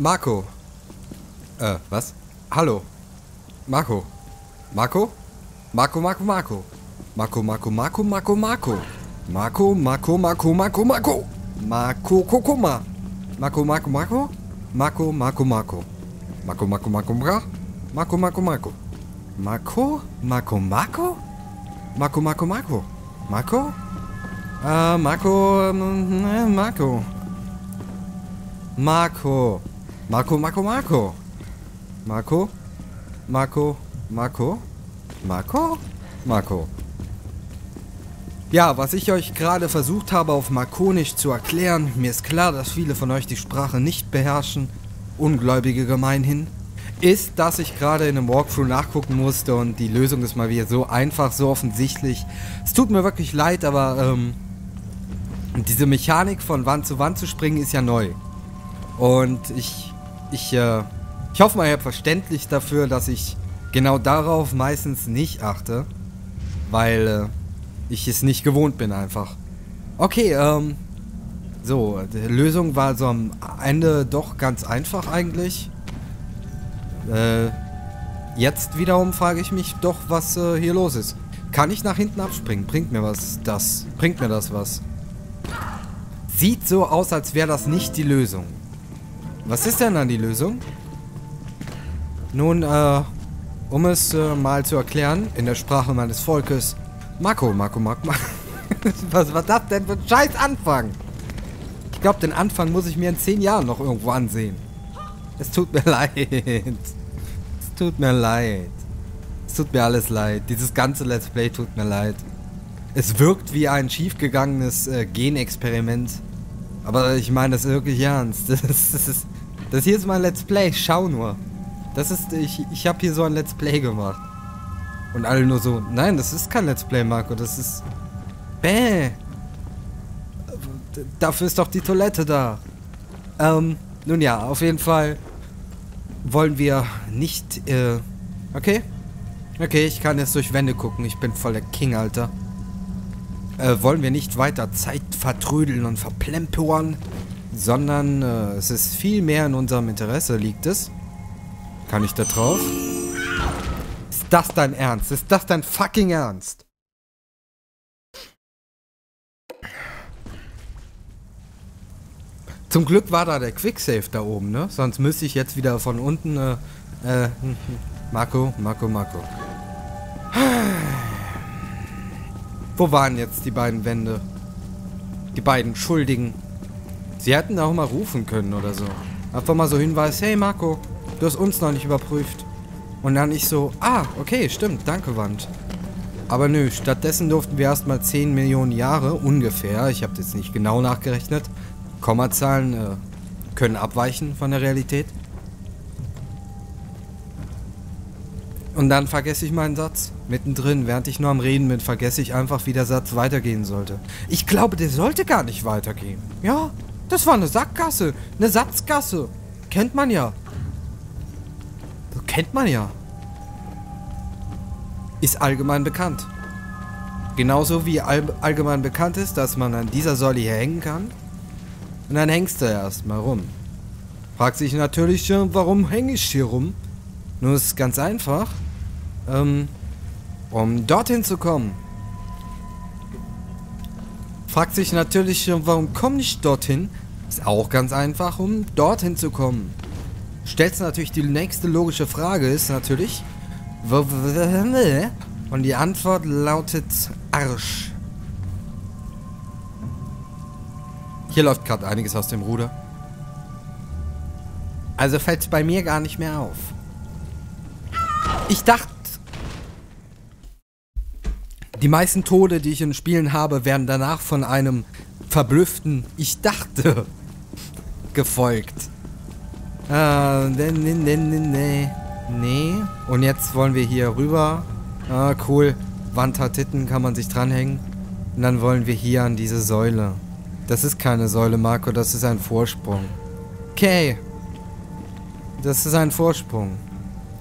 Marco. Äh, was? Hallo. Marco. Marco? Marco, Marco, Marco. Marco, Marco, Marco, Marco, Marco. Marco, Marco, Marco, Marco, Marco. Marco, Kokoma. Marco, Marco, Marco. Marco, Marco, Marco. Marco, Marco, Marco, Marco. Marco, Marco, Marco. Marco, Marco, Marco? Marco, Marco, Marco. Marco? Äh, Marco, äh, Marco. Marco. Marco, Marco, Marco. Marco? Marco, Marco? Marco? Marco. Ja, was ich euch gerade versucht habe auf Markonisch zu erklären, mir ist klar, dass viele von euch die Sprache nicht beherrschen, Ungläubige gemeinhin, ist, dass ich gerade in einem Walkthrough nachgucken musste und die Lösung ist mal wieder so einfach, so offensichtlich. Es tut mir wirklich leid, aber ähm, diese Mechanik von Wand zu Wand zu springen ist ja neu. Und ich, ich, äh, ich hoffe mal, ihr habt verständlich dafür, dass ich genau darauf meistens nicht achte, weil äh, ich es nicht gewohnt bin einfach. Okay, ähm, so, die Lösung war so am Ende doch ganz einfach eigentlich. Äh, jetzt wiederum frage ich mich doch, was äh, hier los ist. Kann ich nach hinten abspringen? Bringt mir was das? Bringt mir das was? Sieht so aus, als wäre das nicht die Lösung. Was ist denn dann die Lösung? Nun, äh, um es äh, mal zu erklären, in der Sprache meines Volkes. Marco, Marco, Marco, Marco. was war das denn für ein scheiß Anfang? Ich glaube, den Anfang muss ich mir in zehn Jahren noch irgendwo ansehen. Es tut mir leid. Es tut mir leid. Es tut mir alles leid. Dieses ganze Let's Play tut mir leid. Es wirkt wie ein schiefgegangenes äh, Genexperiment. Aber ich meine das wirklich ernst. Das, das, ist, das hier ist mein Let's Play. Schau nur. Das ist, ich, ich habe hier so ein Let's Play gemacht. Und alle nur so, nein, das ist kein Let's Play, Marco. Das ist... Bäh. Dafür ist doch die Toilette da. Ähm, nun ja, auf jeden Fall wollen wir nicht, äh, okay? Okay, ich kann jetzt durch Wände gucken. Ich bin voll der King, Alter. Äh, wollen wir nicht weiter Zeit vertrödeln und verplempern, sondern äh, es ist viel mehr in unserem Interesse, liegt es. Kann ich da drauf? Ist das dein Ernst? Ist das dein fucking Ernst? Zum Glück war da der Quicksave da oben, ne? Sonst müsste ich jetzt wieder von unten, äh, äh, Marco, Marco, Marco. Wo waren jetzt die beiden Wände? Die beiden Schuldigen. Sie hätten auch mal rufen können oder so. Einfach mal so Hinweis, hey Marco, du hast uns noch nicht überprüft. Und dann ich so, ah, okay, stimmt, danke Wand. Aber nö, stattdessen durften wir erstmal 10 Millionen Jahre, ungefähr, ich habe jetzt nicht genau nachgerechnet, Kommazahlen äh, können abweichen von der Realität. Und dann vergesse ich meinen Satz. Mittendrin, während ich nur am Reden bin, vergesse ich einfach, wie der Satz weitergehen sollte. Ich glaube, der sollte gar nicht weitergehen. Ja, das war eine Sackgasse. Eine Satzgasse. Kennt man ja. Kennt man ja. Ist allgemein bekannt. Genauso wie all allgemein bekannt ist, dass man an dieser Säule hier hängen kann und dann hängst du erstmal rum. Fragt sich natürlich, warum hänge ich hier rum? Nur ist ganz einfach. Ähm, um dorthin zu kommen. Fragt sich natürlich, warum komme ich dorthin? Ist auch ganz einfach, um dorthin zu kommen. Stellst natürlich die nächste logische Frage ist natürlich, und die Antwort lautet Arsch. Hier läuft gerade einiges aus dem Ruder. Also fällt es bei mir gar nicht mehr auf. Ich dachte, die meisten Tode, die ich in Spielen habe, werden danach von einem verblüfften Ich dachte gefolgt. Ah, nee, nee, nee, nee. Nee. Und jetzt wollen wir hier rüber. Ah, cool. Wand hat Titten, kann man sich dranhängen. Und dann wollen wir hier an diese Säule. Das ist keine Säule, Marco, das ist ein Vorsprung. Okay. Das ist ein Vorsprung.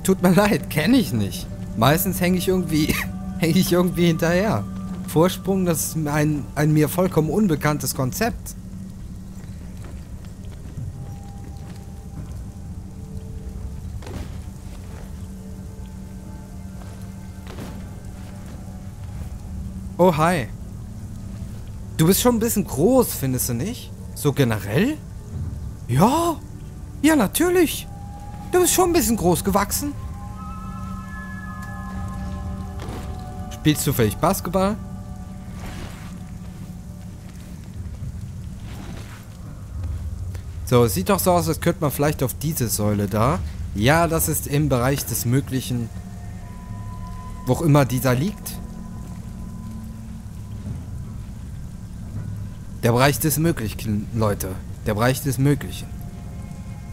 Tut mir leid, kenne ich nicht. Meistens hänge ich irgendwie hänge ich irgendwie hinterher. Vorsprung, das ist ein, ein mir vollkommen unbekanntes Konzept. Oh, hi. Du bist schon ein bisschen groß, findest du nicht? So generell? Ja. Ja, natürlich. Du bist schon ein bisschen groß gewachsen. Spielst du vielleicht Basketball? So, sieht doch so aus, als könnte man vielleicht auf diese Säule da. Ja, das ist im Bereich des Möglichen. Wo auch immer dieser liegt. Der Bereich des Möglichen, Leute. Der Bereich des Möglichen.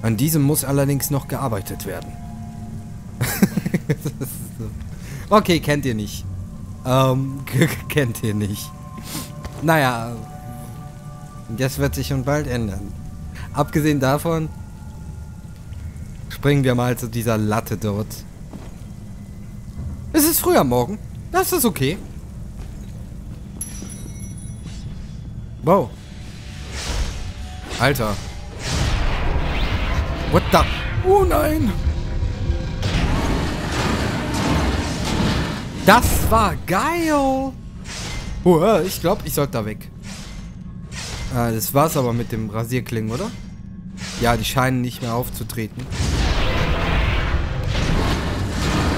An diesem muss allerdings noch gearbeitet werden. okay, kennt ihr nicht. Ähm, kennt ihr nicht. Naja, das wird sich schon bald ändern. Abgesehen davon, springen wir mal zu dieser Latte dort. Es ist früh am Morgen. Das ist okay. Wow. Alter. What the? Oh nein! Das war geil! Oh, ich glaube, ich sollte da weg. Ah, das war's aber mit dem Rasierklingen, oder? Ja, die scheinen nicht mehr aufzutreten.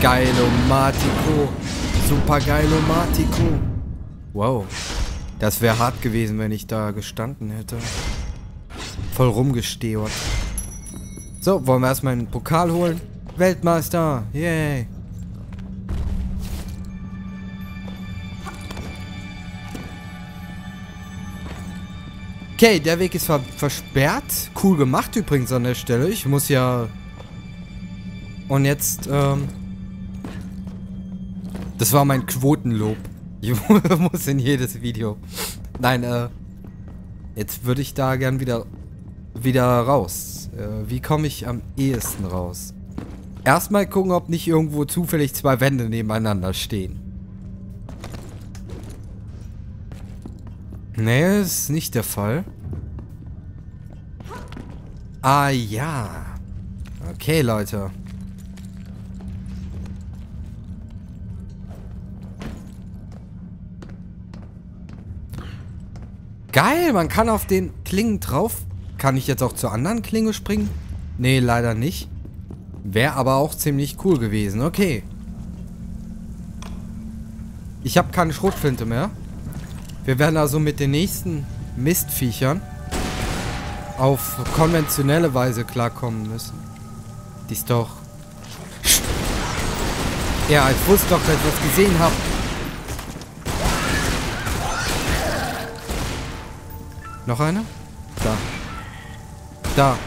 Geilomatico. Super Geilomatico. Wow. Das wäre hart gewesen, wenn ich da gestanden hätte. Voll rumgestehrt. So, wollen wir erstmal einen Pokal holen? Weltmeister! Yay! Okay, der Weg ist ver versperrt. Cool gemacht übrigens an der Stelle. Ich muss ja... Und jetzt, ähm... Das war mein Quotenlob. Ich muss in jedes Video. Nein, äh... Jetzt würde ich da gern wieder... Wieder raus. Äh, wie komme ich am ehesten raus? Erstmal gucken, ob nicht irgendwo zufällig zwei Wände nebeneinander stehen. Nee, ist nicht der Fall. Ah ja. Okay, Leute. Geil, man kann auf den Klingen drauf. Kann ich jetzt auch zur anderen Klinge springen? Nee, leider nicht. Wäre aber auch ziemlich cool gewesen. Okay. Ich habe keine Schrotflinte mehr. Wir werden also mit den nächsten Mistviechern auf konventionelle Weise klarkommen müssen. Die ist doch... Ja, ich wusste doch, dass ich was gesehen habe. Noch eine? Da. Da.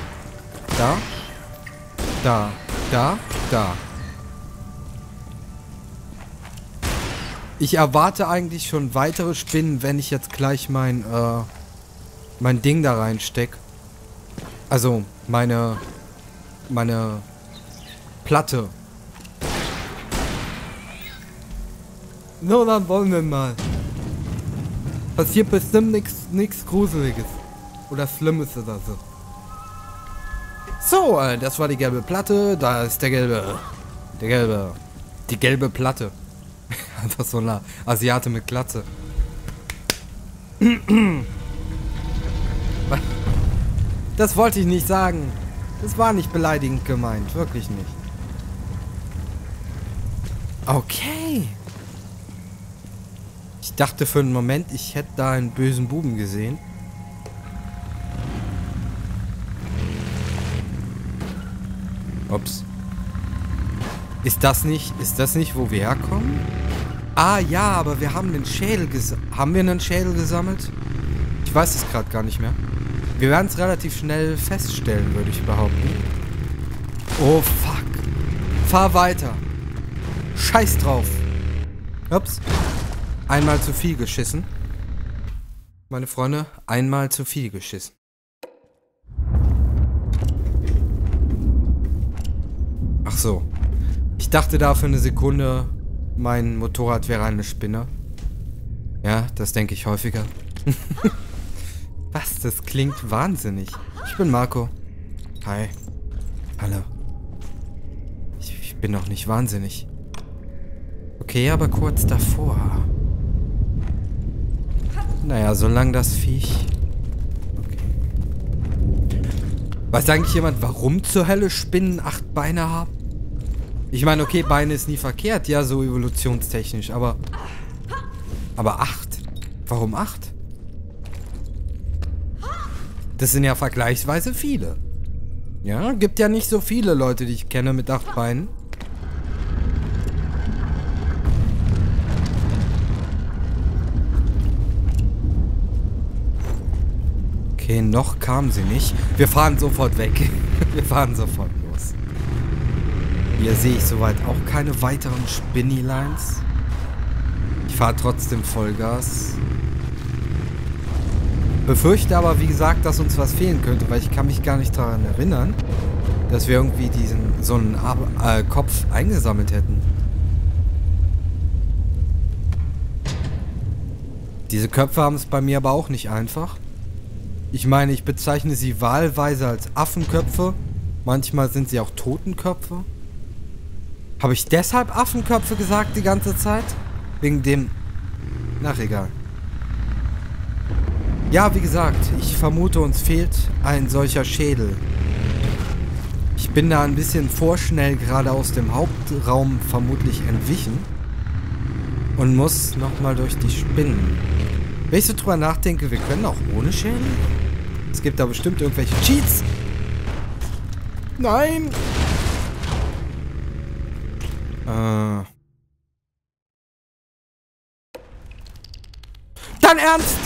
Da. Da. Da. Da. Ich erwarte eigentlich schon weitere Spinnen, wenn ich jetzt gleich mein, äh, mein Ding da reinstecke. Also, meine, meine Platte. So, dann wollen wir mal. Passiert bestimmt nichts Gruseliges. Oder Schlimmes oder so. So, äh, das war die gelbe Platte. Da ist der gelbe. Der gelbe. Die gelbe Platte. Einfach so ein Asiate mit Glatze. Das wollte ich nicht sagen. Das war nicht beleidigend gemeint. Wirklich nicht. Okay. Ich dachte für einen Moment, ich hätte da einen bösen Buben gesehen. Ups. Ist das nicht, ist das nicht, wo wir herkommen? Ah ja, aber wir haben den Schädel gesammelt. Haben wir einen Schädel gesammelt? Ich weiß es gerade gar nicht mehr. Wir werden es relativ schnell feststellen, würde ich behaupten. Oh, fuck. Fahr weiter. Scheiß drauf. Ups. Einmal zu viel geschissen. Meine Freunde, einmal zu viel geschissen. Ach so. Ich dachte da für eine Sekunde, mein Motorrad wäre eine Spinne. Ja, das denke ich häufiger. Was? Das klingt wahnsinnig. Ich bin Marco. Hi. Hallo. Ich, ich bin noch nicht wahnsinnig. Okay, aber kurz davor. Naja, solange das Viech... Okay. Weiß eigentlich jemand, warum zur Hölle Spinnen acht Beine haben? Ich meine, okay, Beine ist nie verkehrt, ja, so evolutionstechnisch, aber... Aber acht? Warum acht? Das sind ja vergleichsweise viele. Ja, gibt ja nicht so viele Leute, die ich kenne mit acht Beinen. Okay, noch kam sie nicht. Wir fahren sofort weg. Wir fahren sofort los. Hier sehe ich soweit auch keine weiteren Spinny-Lines. Ich fahre trotzdem Vollgas. Befürchte aber, wie gesagt, dass uns was fehlen könnte, weil ich kann mich gar nicht daran erinnern, dass wir irgendwie diesen so einen Ab äh, Kopf eingesammelt hätten. Diese Köpfe haben es bei mir aber auch nicht einfach. Ich meine, ich bezeichne sie wahlweise als Affenköpfe. Manchmal sind sie auch Totenköpfe. Habe ich deshalb Affenköpfe gesagt die ganze Zeit? Wegen dem... Nach egal. Ja, wie gesagt, ich vermute, uns fehlt ein solcher Schädel. Ich bin da ein bisschen vorschnell gerade aus dem Hauptraum vermutlich entwichen. Und muss nochmal durch die Spinnen. Wenn ich so drüber nachdenke, wir können auch ohne Schädel? Es gibt da bestimmt irgendwelche Cheats. Nein! Äh. Dann ernst!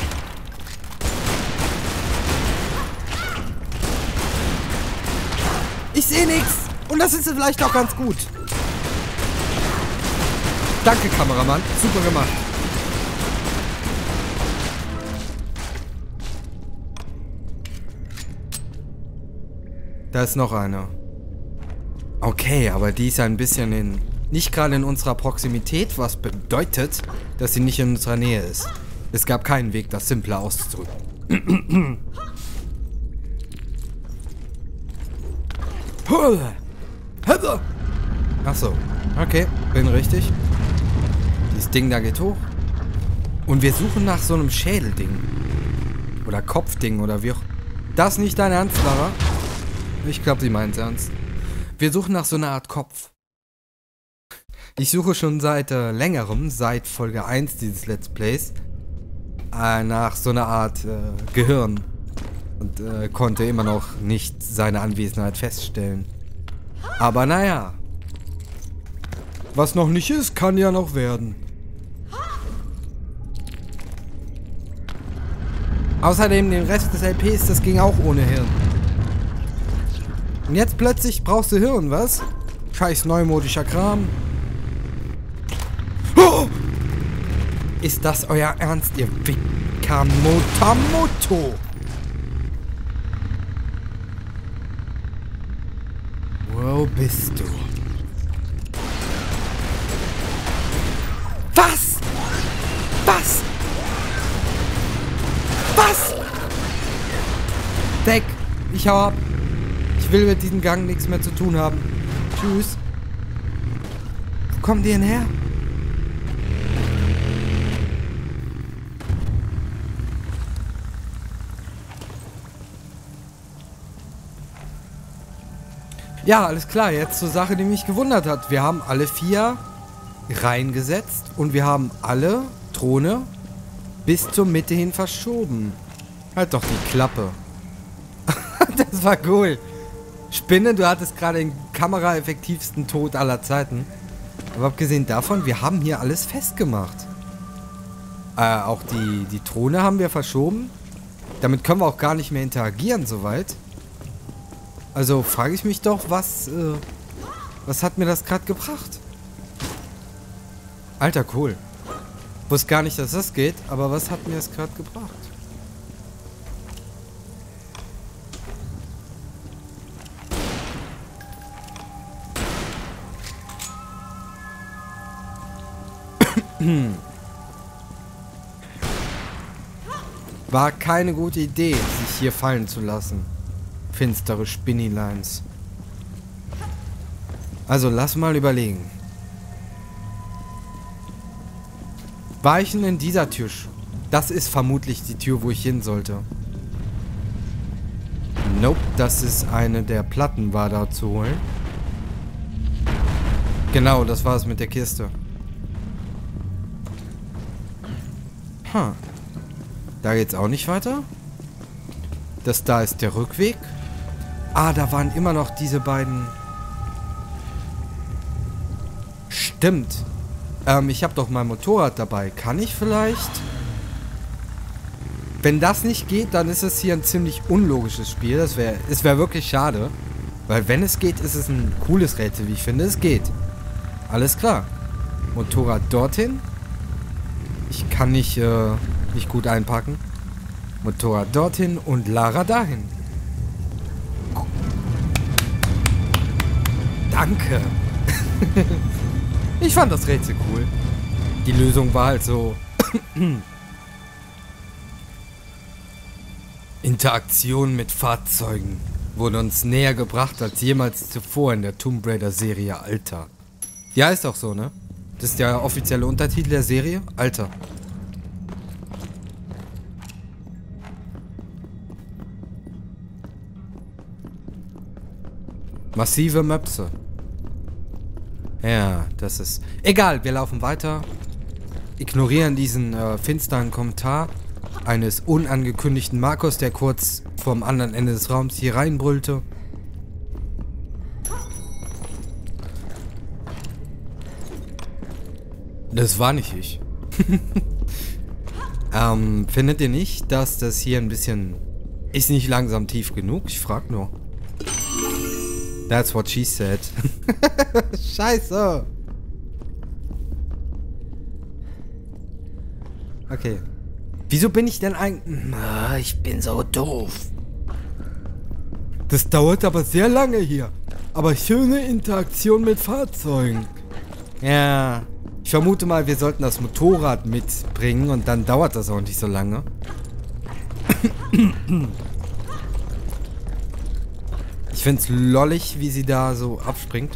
Ich sehe nichts. Und das ist vielleicht auch ganz gut. Danke, Kameramann. Super gemacht. Da ist noch eine. Okay, aber die ist ein bisschen in... Nicht gerade in unserer Proximität, was bedeutet, dass sie nicht in unserer Nähe ist. Es gab keinen Weg, das simpler auszudrücken. Achso. Okay, bin richtig. Das Ding da geht hoch. Und wir suchen nach so einem Schädelding. Oder Kopfding oder wie auch. Das nicht dein Ernst, Lara? Ich glaube, sie meint ernst. Wir suchen nach so einer Art Kopf. Ich suche schon seit äh, längerem, seit Folge 1 dieses Let's Plays, äh, nach so einer Art äh, Gehirn und äh, konnte immer noch nicht seine Anwesenheit feststellen. Aber naja. Was noch nicht ist, kann ja noch werden. Außerdem den Rest des LPs, das ging auch ohne Hirn. Und jetzt plötzlich brauchst du Hirn, was? Scheiß neumodischer Kram. Ist das euer Ernst, ihr Wikamotamoto? Wo bist du? Was? Was? Was? Deck, ich hau ab. Ich will mit diesem Gang nichts mehr zu tun haben. Tschüss. Wo kommen die denn her? Ja, alles klar. Jetzt zur Sache, die mich gewundert hat. Wir haben alle vier reingesetzt und wir haben alle Throne bis zur Mitte hin verschoben. Halt doch die Klappe. das war cool. Spinne, du hattest gerade den kameraeffektivsten Tod aller Zeiten. Aber abgesehen davon, wir haben hier alles festgemacht. Äh, auch die, die Throne haben wir verschoben. Damit können wir auch gar nicht mehr interagieren, soweit. Also frage ich mich doch, was, äh, was hat mir das gerade gebracht? Alter, cool. Wusste gar nicht, dass das geht, aber was hat mir das gerade gebracht? War keine gute Idee, sich hier fallen zu lassen finstere Spinnilines. Also lass mal überlegen. Weichen in dieser Tür. Das ist vermutlich die Tür, wo ich hin sollte. Nope, das ist eine der Platten war da zu holen. Genau, das war es mit der Kiste. Huh. Da geht's auch nicht weiter. Das da ist der Rückweg. Ah, da waren immer noch diese beiden... Stimmt. Ähm, ich habe doch mein Motorrad dabei. Kann ich vielleicht... Wenn das nicht geht, dann ist es hier ein ziemlich unlogisches Spiel. Das wäre es wäre wirklich schade. Weil wenn es geht, ist es ein cooles Rätsel, wie ich finde. Es geht. Alles klar. Motorrad dorthin. Ich kann nicht, äh, nicht gut einpacken. Motorrad dorthin und Lara dahin. Danke. ich fand das Rätsel cool. Die Lösung war halt so... Interaktion mit Fahrzeugen wurde uns näher gebracht als jemals zuvor in der Tomb Raider Serie Alter. Ja, ist auch so, ne? Das ist der offizielle Untertitel der Serie. Alter. Massive Möpse. Ja, das ist... Egal, wir laufen weiter. Ignorieren diesen äh, finsteren Kommentar eines unangekündigten Markus, der kurz vom anderen Ende des Raums hier reinbrüllte. Das war nicht ich. ähm, findet ihr nicht, dass das hier ein bisschen... Ist nicht langsam tief genug? Ich frag nur. That's what she said. Scheiße. Okay. Wieso bin ich denn eigentlich... Ah, ich bin so doof. Das dauert aber sehr lange hier. Aber schöne Interaktion mit Fahrzeugen. Ja. Ich vermute mal, wir sollten das Motorrad mitbringen und dann dauert das auch nicht so lange. Ich find's lollig, wie sie da so abspringt.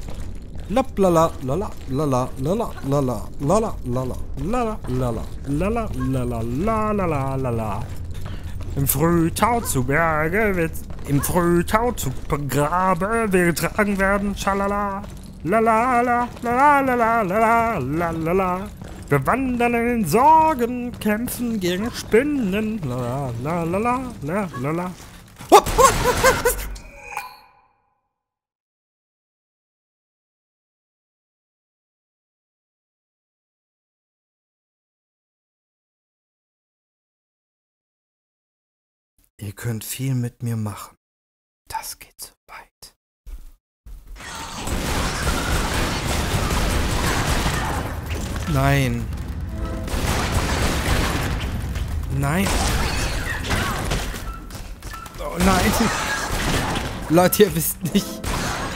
Lap lala lala lala lala lala lala lala lala lala lala lala lala lala Im Frühtau zu Berge wird im Frühtau zu Grabe wir getragen werden. Schalala. Lala la la la la la la la la Wir wandern in Sorgen, kämpfen gegen Spinnen. La la la la la la la. Könnt viel mit mir machen. Das geht so weit. Nein. Nein. Oh nein. Leute, ihr wisst nicht,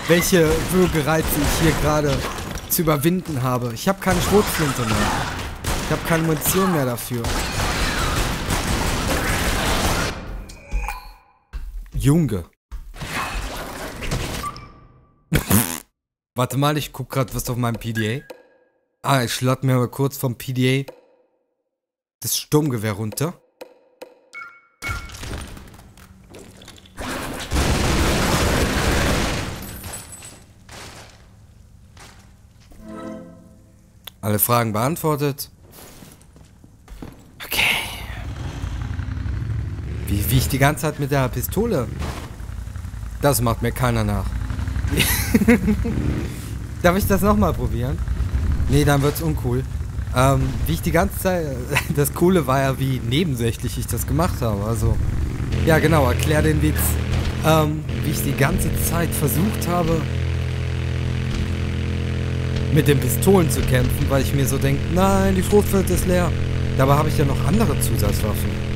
welche Würgereize ich hier gerade zu überwinden habe. Ich habe keine Schrotflinte mehr. Ich habe keine Munition mehr dafür. Junge. Warte mal, ich guck grad was auf meinem PDA. Ah, ich lade mir mal kurz vom PDA das Sturmgewehr runter. Alle Fragen beantwortet. Wie, wie ich die ganze Zeit mit der Pistole. Das macht mir keiner nach. Darf ich das nochmal probieren? Nee, dann wird's uncool. Ähm, wie ich die ganze Zeit. Das Coole war ja, wie nebensächlich ich das gemacht habe. Also. Ja, genau, erklär den Witz. Ähm, wie ich die ganze Zeit versucht habe, mit den Pistolen zu kämpfen, weil ich mir so denke, nein, die Schrotflinte ist leer. Dabei habe ich ja noch andere Zusatzwaffen.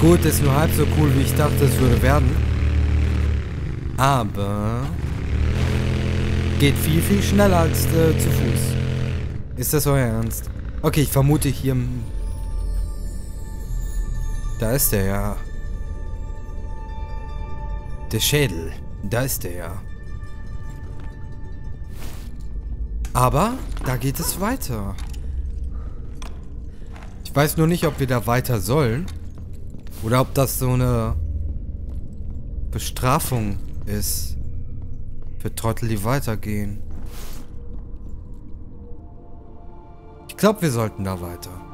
Gut, ist nur halb so cool, wie ich dachte, es würde werden. Aber geht viel, viel schneller als äh, zu Fuß. Ist das euer Ernst? Okay, ich vermute hier... Da ist der ja. Der Schädel. Da ist der ja. Aber da geht es weiter. Ich weiß nur nicht, ob wir da weiter sollen. Oder ob das so eine Bestrafung ist. Für Trottel, die weitergehen. Ich glaube, wir sollten da weiter.